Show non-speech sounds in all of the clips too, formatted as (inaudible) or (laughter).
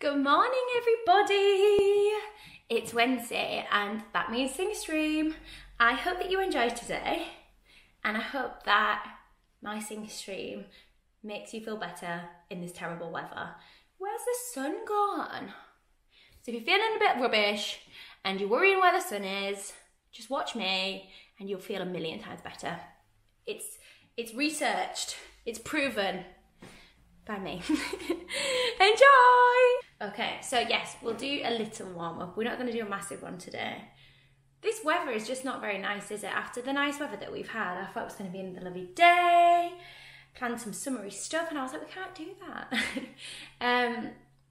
Good morning, everybody. It's Wednesday, and that means Sing Stream. I hope that you enjoyed today, and I hope that my Sing Stream makes you feel better in this terrible weather. Where's the sun gone? So if you're feeling a bit rubbish and you're worrying where the sun is, just watch me, and you'll feel a million times better. It's it's researched. It's proven by me. (laughs) Enjoy! Okay, so yes, we'll do a little warm up. We're not going to do a massive one today. This weather is just not very nice, is it? After the nice weather that we've had, I thought it was going to be another lovely day, plan some summery stuff, and I was like, we can't do that. (laughs) um,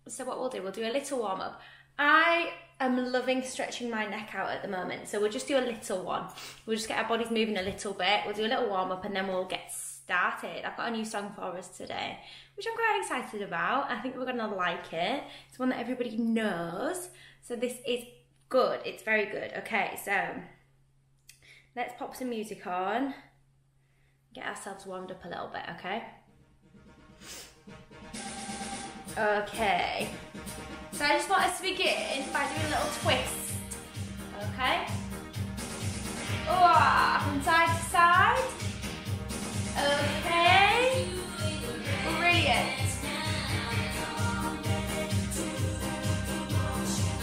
so what we'll do, we'll do a little warm up. I am loving stretching my neck out at the moment, so we'll just do a little one. We'll just get our bodies moving a little bit. We'll do a little warm up, and then we'll get started. I've got a new song for us today, which I'm quite excited about. I think we're gonna like it. It's one that everybody knows. So this is good. It's very good. Okay, so let's pop some music on. Get ourselves warmed up a little bit, okay? Okay. So I just want us to begin by doing a little twist. Okay? Oh, from side to side. Okay. Brilliant.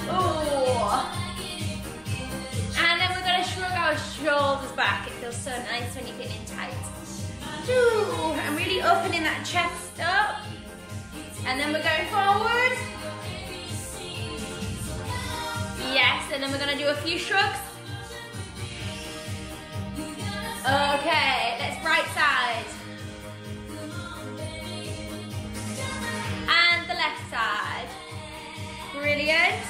Oh. And then we're going to shrug our shoulders back. It feels so nice when you're getting tight. Ooh. I'm really opening that chest up. And then we're going forward. Yes, and then we're going to do a few shrugs. Okay, Brilliant.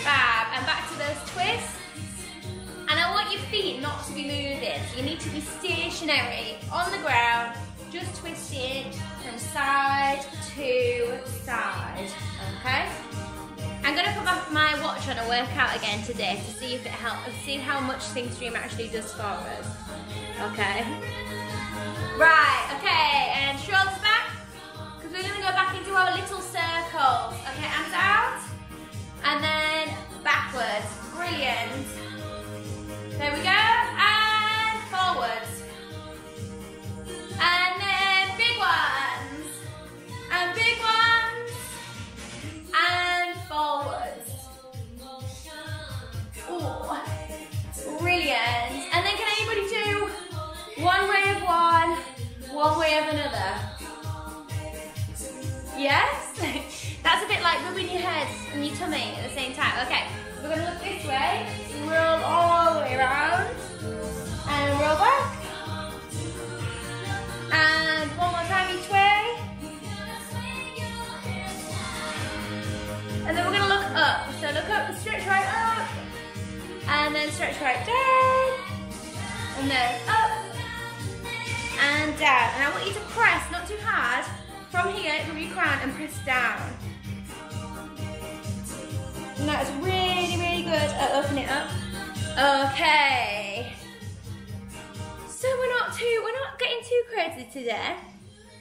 Fab, and back to those twists. And I want your feet not to be moving. You need to be stationary on the ground, just twisting from side to side, okay? I'm gonna put my, my watch on a workout again today to see if it helps, see how much SingStream actually does for us. Okay. Right, okay,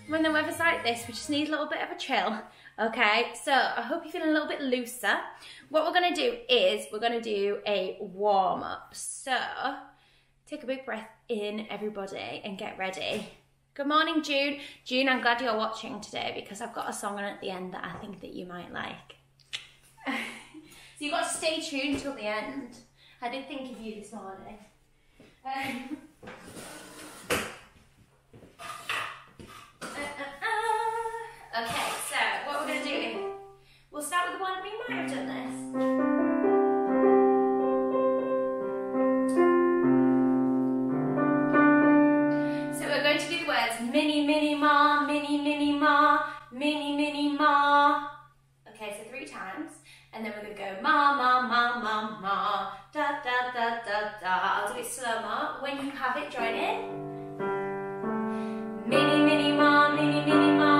When the weather's like this, we just need a little bit of a chill. Okay, so I hope you're feeling a little bit looser. What we're gonna do is we're gonna do a warm up. So take a big breath in, everybody, and get ready. Good morning, June. June, I'm glad you're watching today because I've got a song on at the end that I think that you might like. (laughs) so you've got to stay tuned till the end. I did think of you this morning. Um, Okay, so what we're going to do, we'll start with the one, we might have done this. So we're going to do the words mini, mini, ma, mini, mini, ma, mini, mini, ma. Okay, so three times. And then we're going to go ma, ma, ma, ma, ma, da, da, da, da, da. I'll do it slow-mo. When you have it, join in. Mini, mini, ma, mini, mini, ma,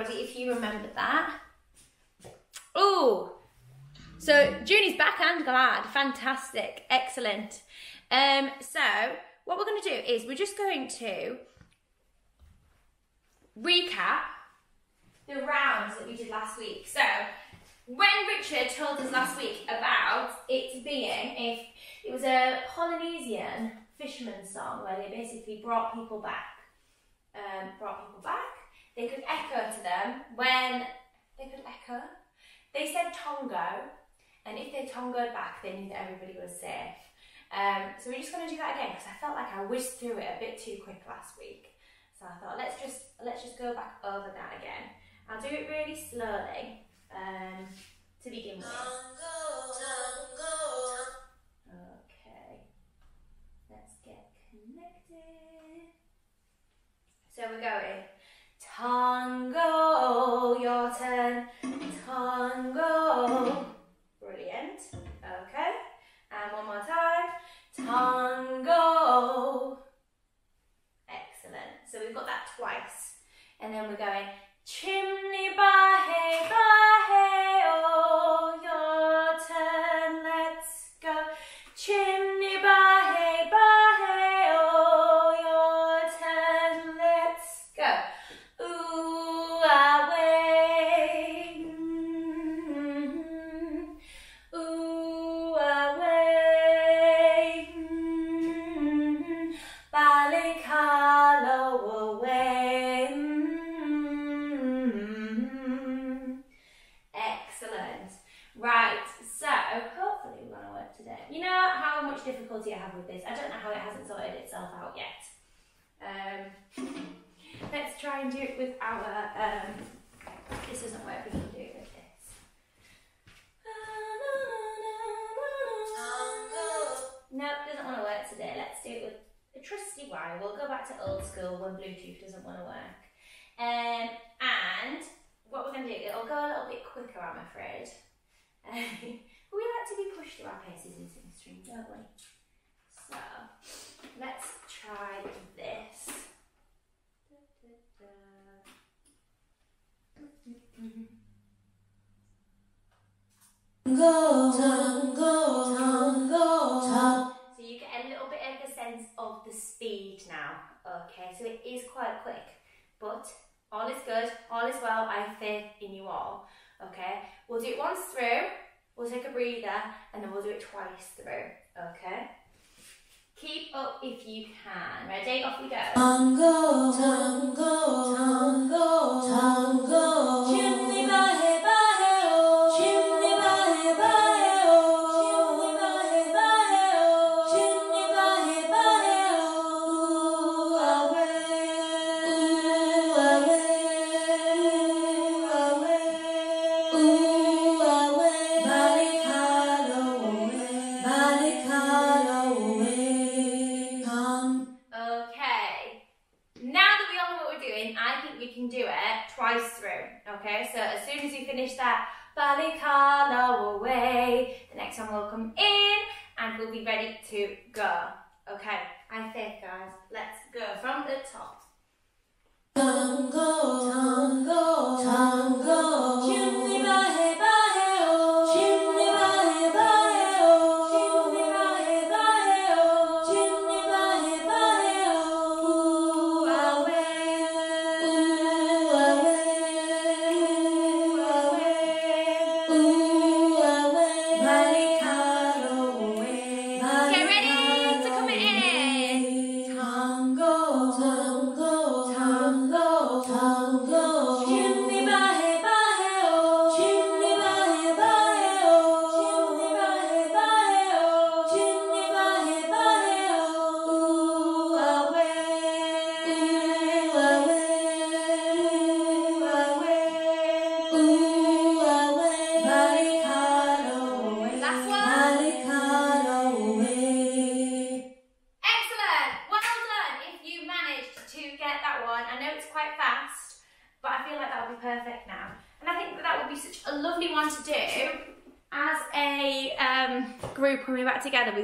everybody if you remember that. Oh, so Junie's back and glad, fantastic, excellent. Um, so what we're going to do is we're just going to recap the rounds that we did last week. So when Richard told us last week about it being if it was a Polynesian fisherman song where they basically brought people back, um, brought people back they could echo to them when they could echo. They said Tongo, and if they Tongoed back, they knew that everybody was safe. Um, so we're just going to do that again because I felt like I whizzed through it a bit too quick last week. So I thought let's just let's just go back over that again. I'll do it really slowly um, to begin with. Okay, let's get connected. So we're going. Tango, your turn. Tango. Brilliant. Okay. And one more time. Tango. Excellent. So we've got that twice. And then we're going chimney by day off we go. Balikalo away, the next one will come in and we'll be ready to go. Okay, I think guys, let's go from the top.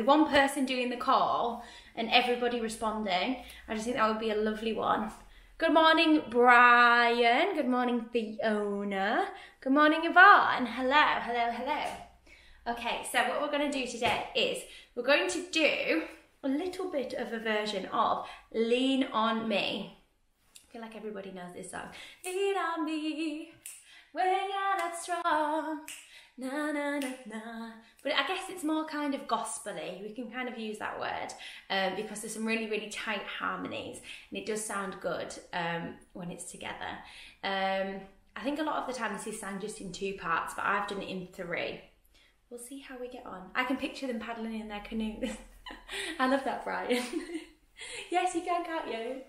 One person doing the call and everybody responding. I just think that would be a lovely one. Good morning, Brian. Good morning, Fiona. Good morning, Yvonne. Hello, hello, hello. Okay, so what we're going to do today is we're going to do a little bit of a version of Lean on Me. I feel like everybody knows this song. Lean on me when you're not strong. Na na na na. But I guess it's more kind of gospely. We can kind of use that word um, because there's some really, really tight harmonies and it does sound good um, when it's together. Um, I think a lot of the time this is sang just in two parts, but I've done it in three. We'll see how we get on. I can picture them paddling in their canoes. (laughs) I love that, Brian. (laughs) yes, you can, can't you?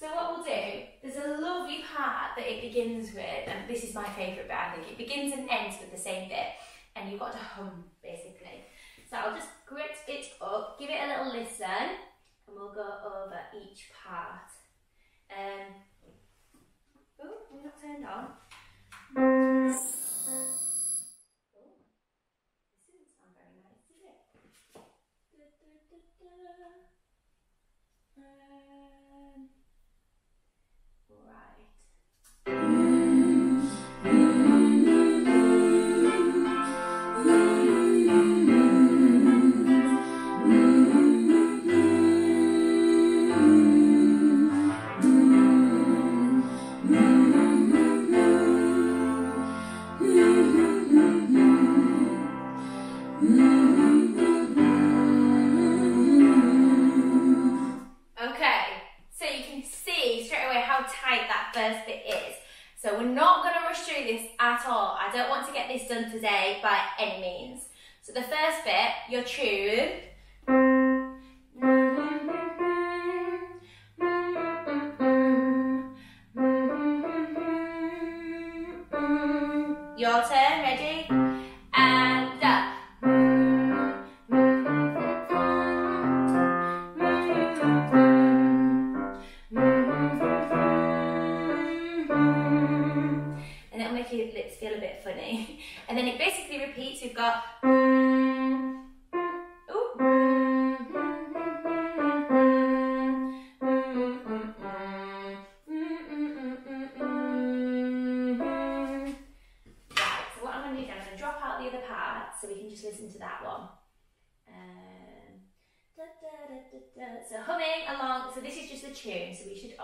So what we'll do, there's a lovely part that it begins with, and this is my favourite bit, I think. It begins and ends with the same bit, and you've got to hum, basically. So I'll just grit it up, give it a little listen, and we'll go over each part. Um, oh, we're not turned on.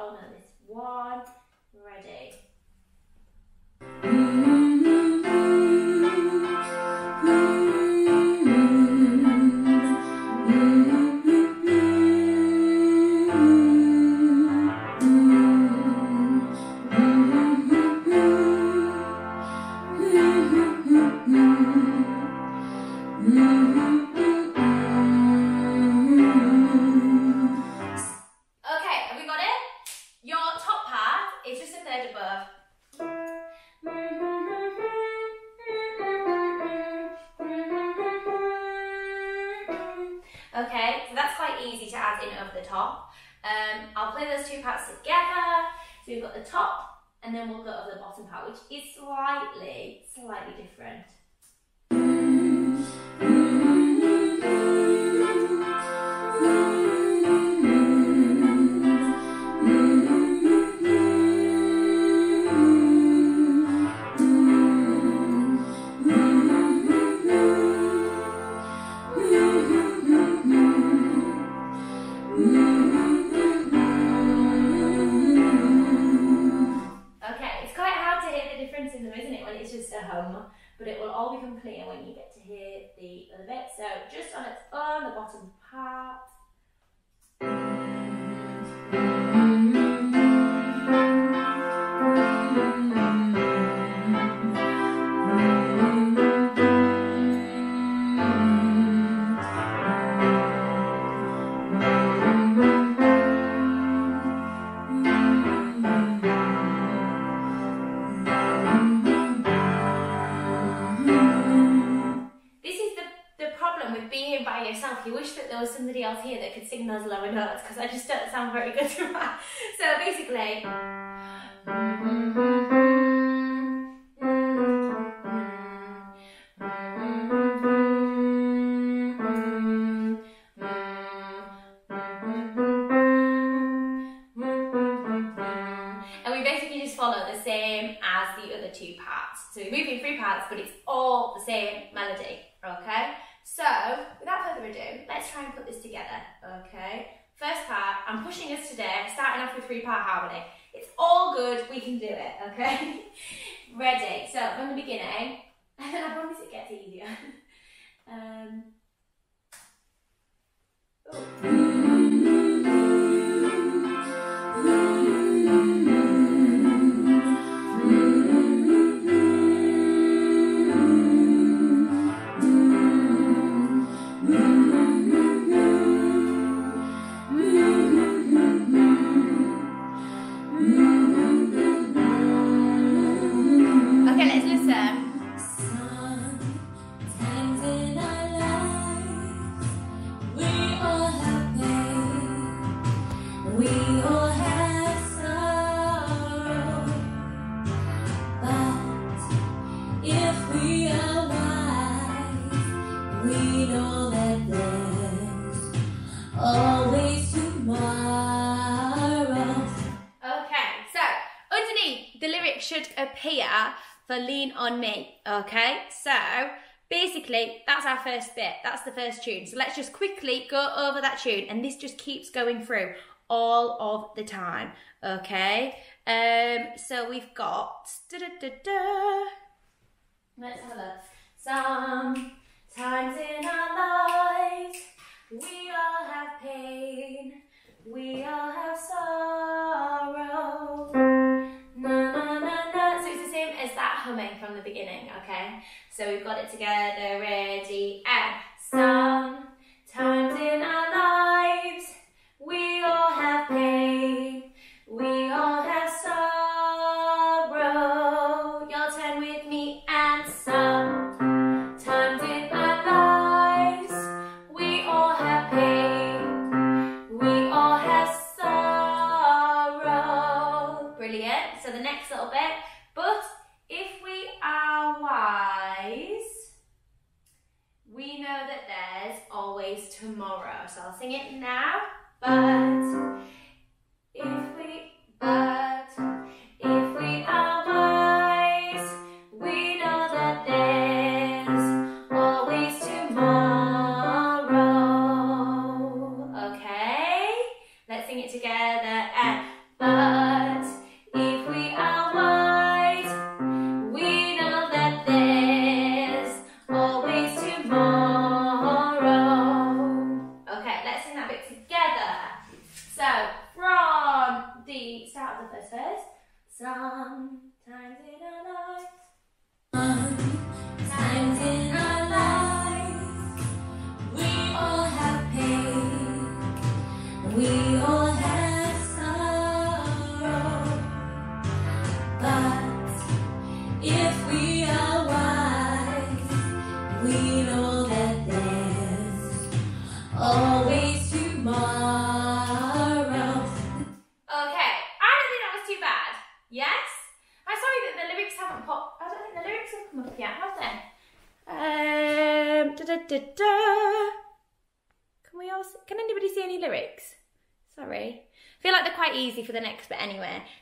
So we follow the same as the other two parts. So we're moving three parts, but it's all the same melody, okay? So, without further ado, let's try and put this together, okay? First part, I'm pushing us today, starting off with three part harmony. It's all good, we can do it, okay? (laughs) Ready, so from the beginning, and (laughs) I promise it gets easier. (laughs) um, oh. Lyric should appear for Lean on Me. Okay, so basically that's our first bit, that's the first tune. So let's just quickly go over that tune, and this just keeps going through all of the time. Okay, um, so we've got da da da da. Let's have a look. Sometimes in our lives we all have pain. We all have sorrow. Humming from the beginning, okay? So we've got it together, ready, and sometimes in our lives we all have pain. Sing it now. But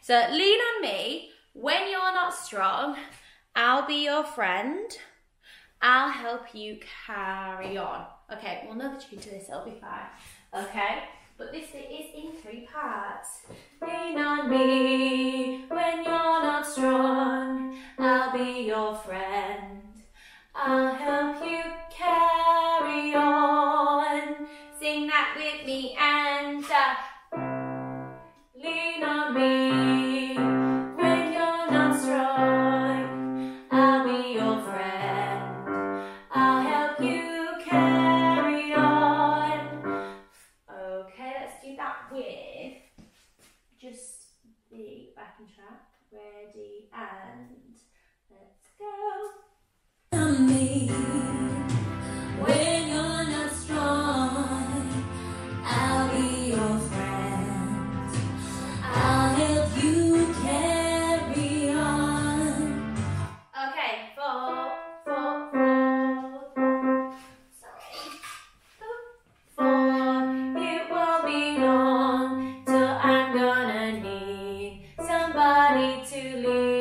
So lean on me when you're not strong. I'll be your friend. I'll help you carry on. Okay, we'll that you tune to this, it'll be fine. Okay, but this bit is in three parts. Lean on me when you're not strong. I'll be your friend. I'll help you carry on. Sing that with me and uh, lean on me. nobody to leave.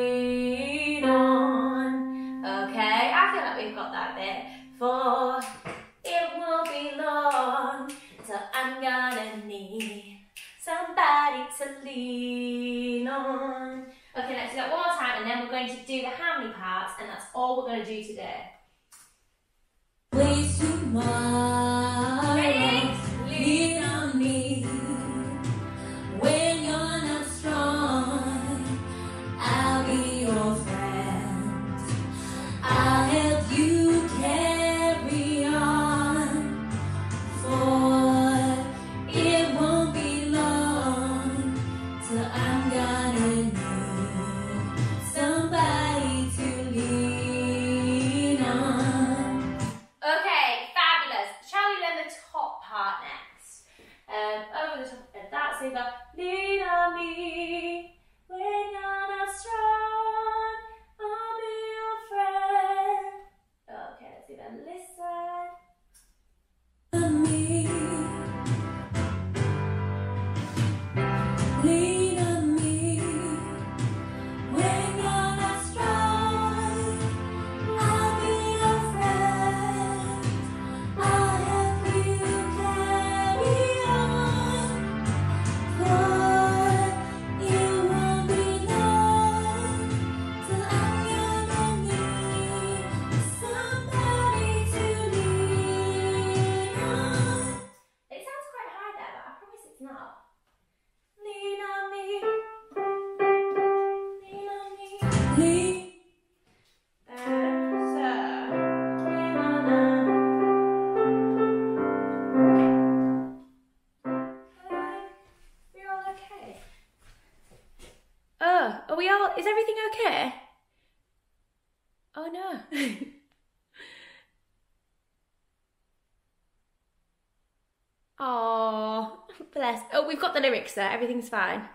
we've got the lyrics there, everything's fine.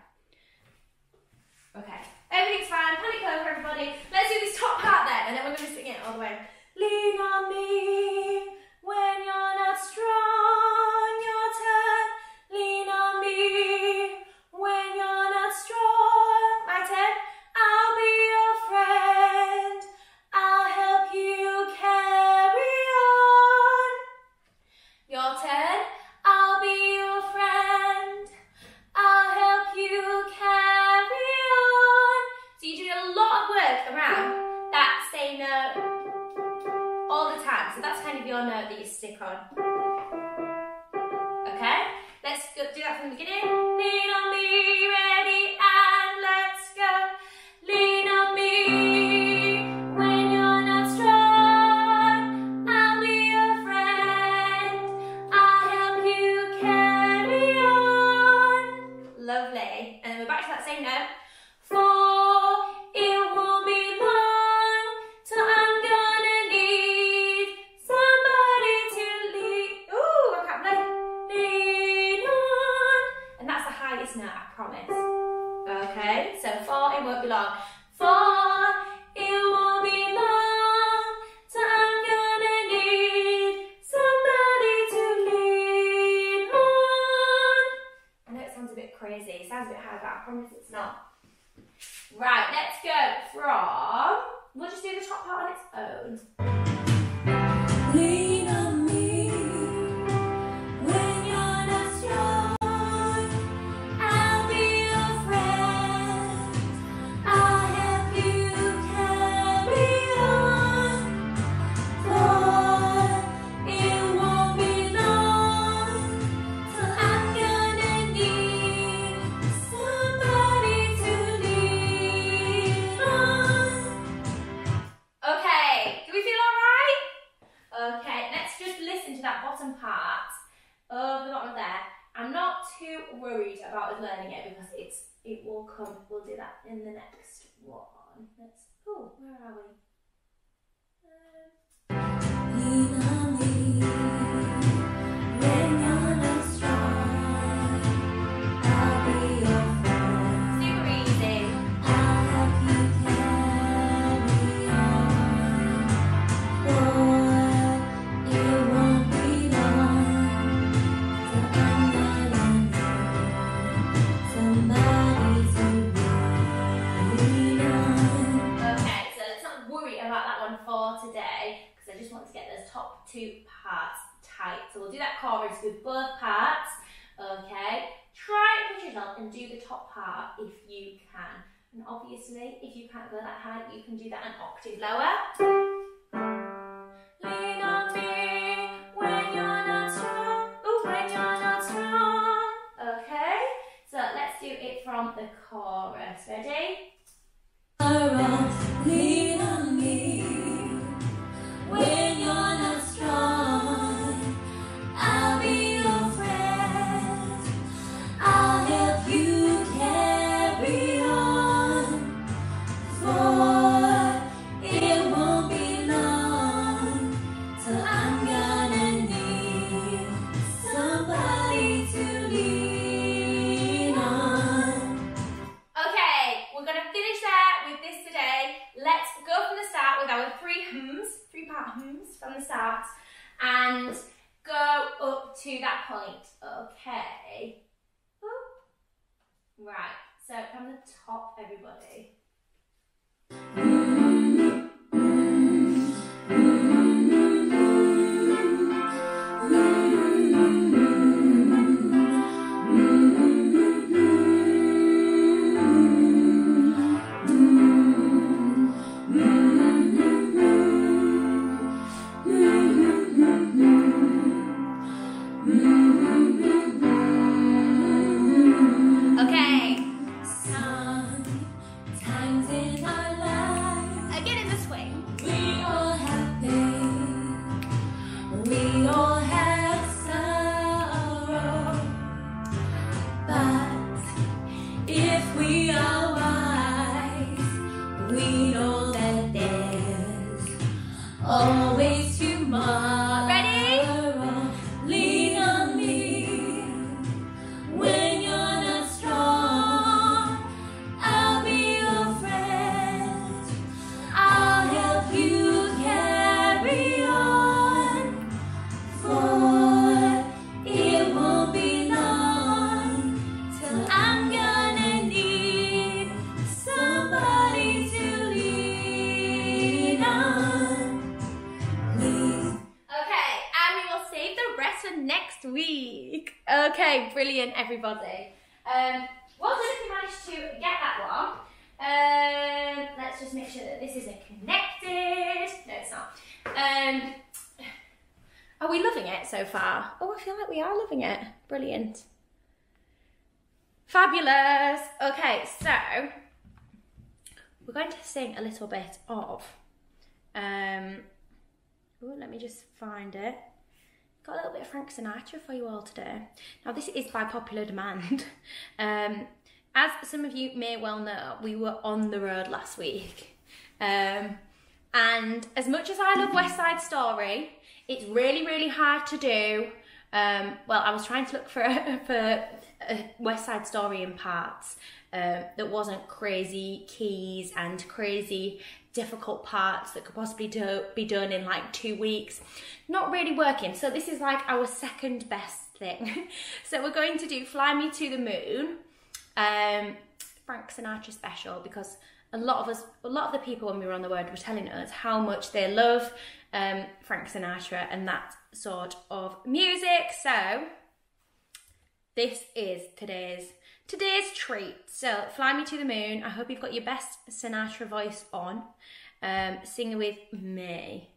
Right, let's go from. We'll just do the top part on its own. Oh, about that one for today because I just want to get those top two parts tight. So we'll do that chorus with both parts. Okay, try and push yourself and do the top part if you can. And obviously, if you can't go that high, you can do that an octave lower. Lean on me when from the start, and go up to that point. Okay. Right. So from the top, everybody. Okay, brilliant, everybody. Um, well done if you managed to get that one. Um, let's just make sure that this isn't connected. No, it's not. Um, are we loving it so far? Oh, I feel like we are loving it. Brilliant. Fabulous. Okay, so we're going to sing a little bit of. Um, Oh, let me just find it. Got a little bit of Frank Sinatra for you all today. Now, this is by popular demand. (laughs) Um, as some of you may well know, we were on the road last week. Um, and as much as I love West Side Story, it's really, really hard to do. Um, well, I was trying to look for a, (laughs) for a West Side Story in parts um, that wasn't crazy keys and crazy difficult parts that could possibly do, be done in like two weeks. Not really working. So this is like our second best thing. (laughs) so we're going to do Fly Me to the Moon um, Frank Sinatra special because a lot of us, a lot of the people when we were on the word were telling us how much they love um, Frank Sinatra and that sort of music. So this is today's today's treat. So fly me to the moon. I hope you've got your best Sinatra voice on. Um, sing with me.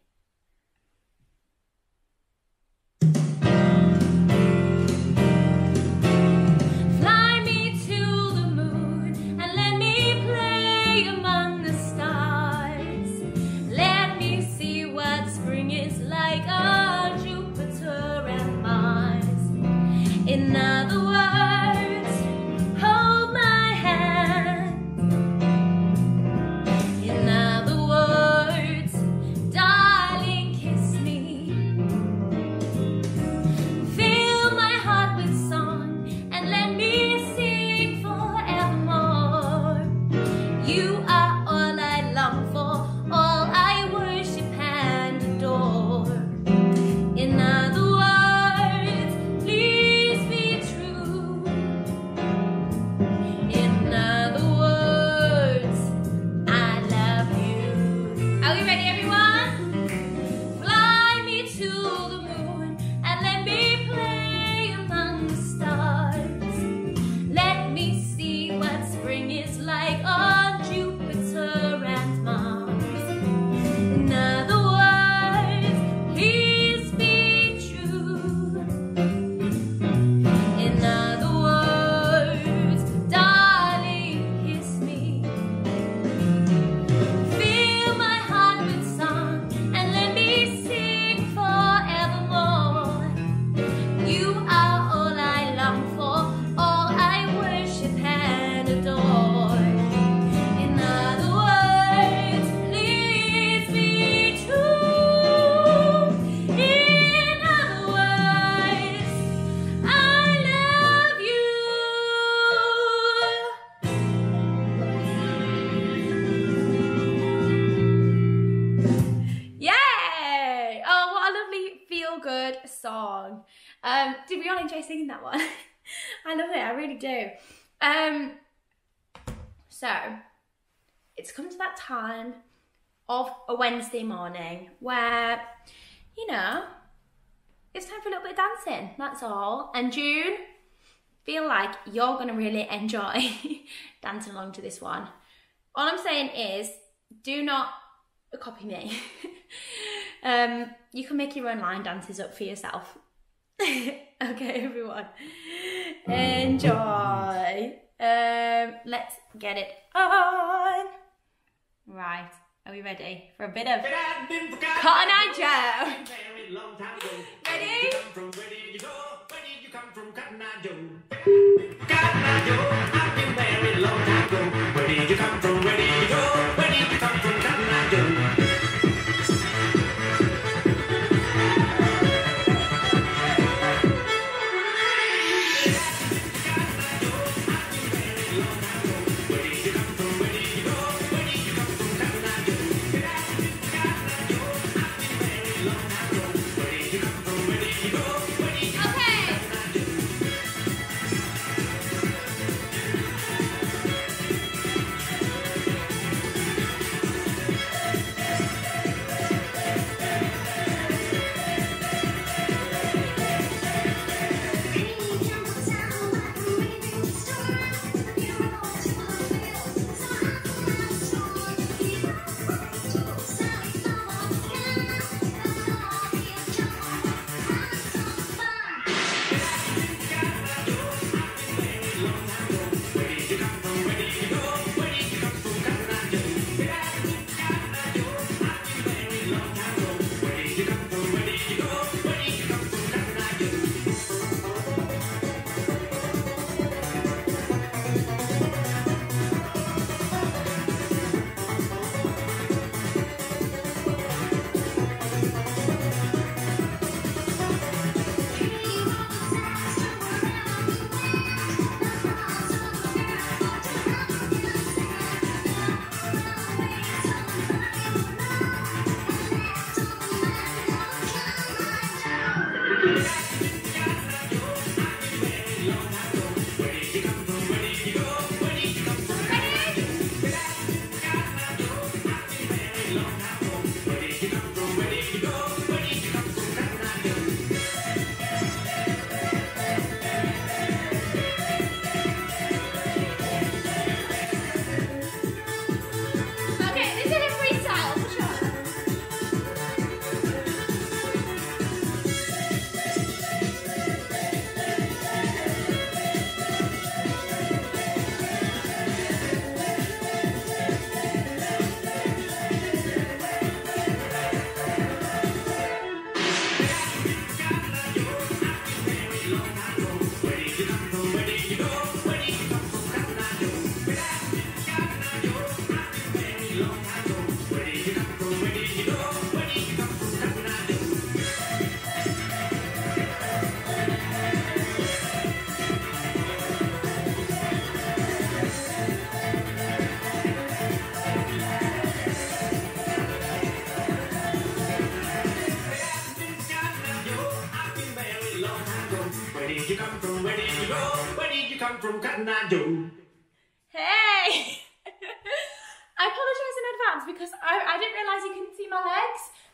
Really do. Um, so, it's come to that time of a Wednesday morning where, you know, it's time for a little bit of dancing, that's all. And June, feel like you're to really enjoy (laughs) dancing along to this one. All I'm saying is, do not copy me. (laughs) um, you can make your own line dances up for yourself. (laughs) okay, everyone. Enjoy. Um, let's get it on. Right, are we ready for a bit of Cotton Eye Joe? Ready? Where did you come from? Where did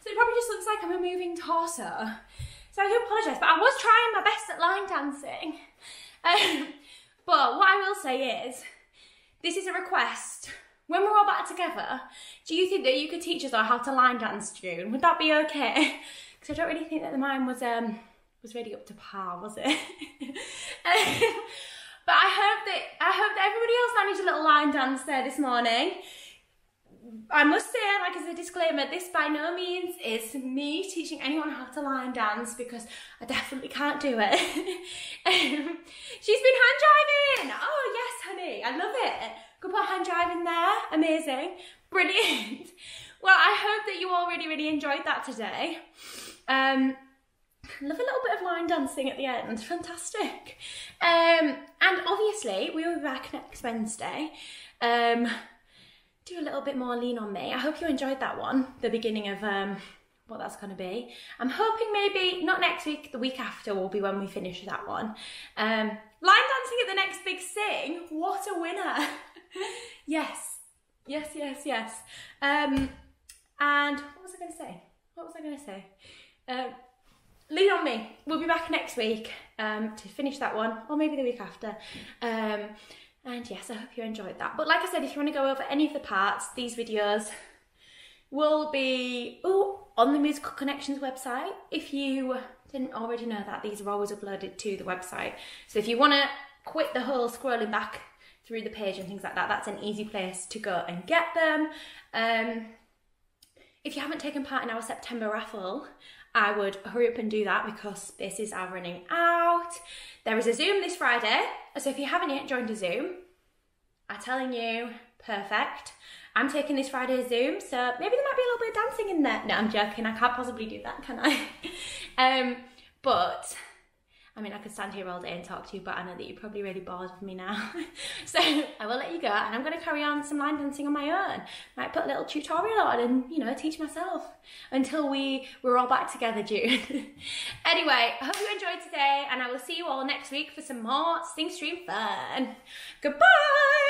it probably just looks like I'm a moving torso. So I do apologise, but I was trying my best at line dancing. Um, but what I will say is, this is a request. When we're all back together, do you think that you could teach us all how to line dance, June? Would that be okay? (laughs) Because I don't really think that the mine was um was really up to par, was it? (laughs) um, but I hope that I hope that everybody else managed a little line dance there this morning. I must say, like as a disclaimer, this by no means is me teaching anyone how to line dance because I definitely can't do it. (laughs) um, she's been hand driving. Oh yes, honey, I love it. Good put hand driving there. Amazing, brilliant. (laughs) Well, I hope that you all really, really enjoyed that today. Um, love a little bit of line dancing at the end. Fantastic. Um, and obviously, we will be back next Wednesday. Um, do a little bit more lean on me. I hope you enjoyed that one, the beginning of um, what that's going to be. I'm hoping maybe not next week, the week after will be when we finish that one. Um, line dancing at the next big sing. What a winner! (laughs) yes, yes, yes, yes. Um, and what was I going to say? What was I going to say? Um, lean on me. We'll be back next week um, to finish that one, or maybe the week after. Um, and yes, I hope you enjoyed that. But like I said, if you want to go over any of the parts, these videos will be ooh, on the Musical Connections website. If you didn't already know that, these are always uploaded to the website. So if you want to quit the whole scrolling back through the page and things like that, that's an easy place to go and get them. Um, if you haven't taken part in our September raffle, I would hurry up and do that because spaces are running out. There is a Zoom this Friday, so if you haven't yet joined a Zoom, I'm telling you, perfect. I'm taking this Friday Zoom, so maybe there might be a little bit of dancing in there. No, I'm joking. I can't possibly do that, can I? (laughs) um, but I mean, I could stand here all day and talk to you, but I know that you're probably really bored of me now. (laughs) so I will let you go, and I'm going to carry on some line dancing on my own. Might put a little tutorial on and you know teach myself until we we're all back together, June. (laughs) anyway, I hope you enjoyed today, and I will see you all next week for some more Sing Stream fun. Goodbye.